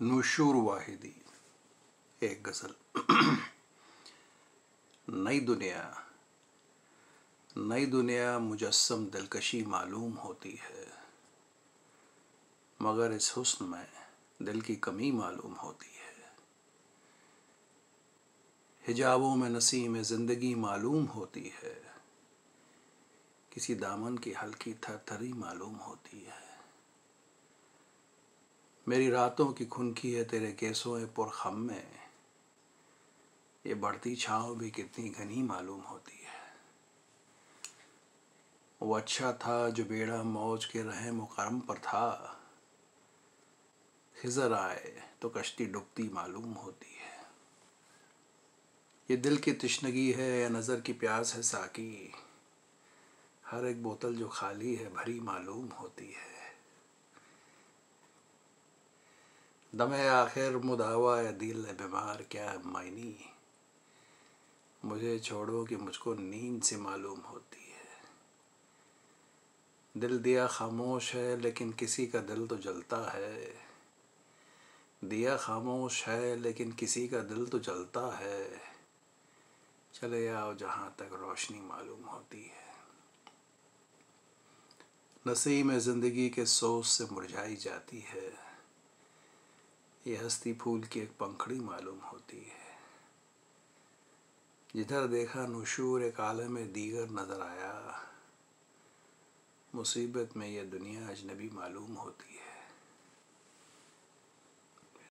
नूशूर वाहिदी एक गज़ल। नई दुनिया। नई दुनिया मुजस्म दिलकशी मालूम होती है, मगर इस हुस्न में दिल की कमी मालूम होती है। हिजाबों में नसीम ज़िंदगी मालूम होती है, किसी दामन की हल्की थरथरी मालूम होती है। मेरी रातों की खुनकी है तेरे केसों पुरखम में। ये बढ़ती छाँव भी कितनी घनी मालूम होती है। वो अच्छा था जो बेड़ा मौज के रहे मुकरम पर था। खिजर आए तो कश्ती डुबती मालूम होती है। ये दिल की तशनगी है या नज़र की प्यास है साकी। हर एक बोतल जो खाली है भरी मालूम होती है। दम आखिर मुदावा या दिल है बीमार, क्या है मायनी? मुझे छोड़ो कि मुझको नींद से मालूम होती है। दिल दिया खामोश है, लेकिन किसी का दिल तो जलता है। दिया खामोश है, लेकिन किसी का दिल तो जलता है। चले आओ जहाँ तक रोशनी मालूम होती है। नसीम ज़िंदगी के सोच से मुरझाई जाती है। ये हस्ती फूल की एक पंखड़ी मालूम होती है। जिधर देखा नशूर आलम में दीगर नज़र आया, मुसीबत में यह दुनिया अजनबी मालूम होती है।